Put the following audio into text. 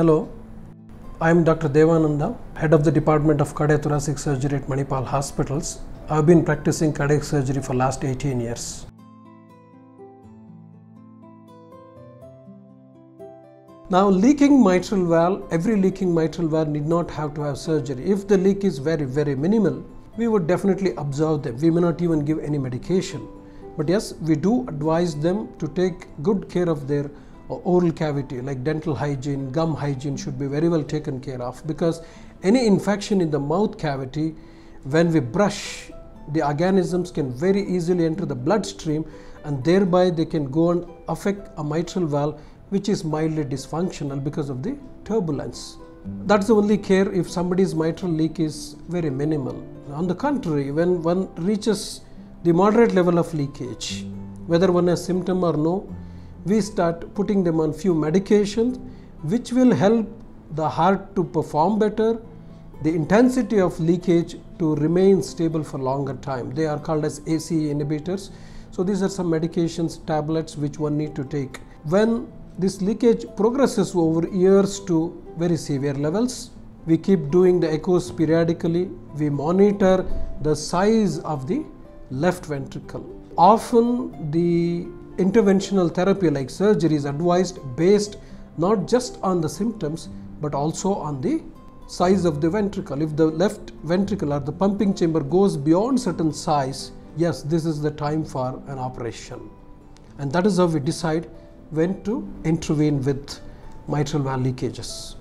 Hello, I am Dr. Devananda, head of the Department of Cardiothoracic Surgery at Manipal Hospitals. I have been practicing cardiac surgery for last 18 years. Now, leaking mitral valve, every leaking mitral valve need not have to have surgery. If the leak is very, very minimal, we would definitely observe them. We may not even give any medication. But yes, we do advise them to take good care of their oral cavity, like dental hygiene, gum hygiene should be very well taken care of because any infection in the mouth cavity, when we brush, the organisms can very easily enter the bloodstream and thereby they can go and affect a mitral valve which is mildly dysfunctional because of the turbulence. That's the only care if somebody's mitral leak is very minimal. On the contrary, when one reaches the moderate level of leakage, whether one has symptom or no, we start putting them on few medications which will help the heart to perform better, the intensity of leakage to remain stable for longer time. They are called as ACE inhibitors. So these are some medications, tablets which one need to take. When this leakage progresses over years to very severe levels. We keep doing the echoes periodically. We monitor the size of the left ventricle. Often the interventional therapy like surgery is advised based not just on the symptoms but also on the size of the ventricle. If the left ventricle or the pumping chamber goes beyond certain size, yes, this is the time for an operation. And that is how we decide when to intervene with mitral valve leakages.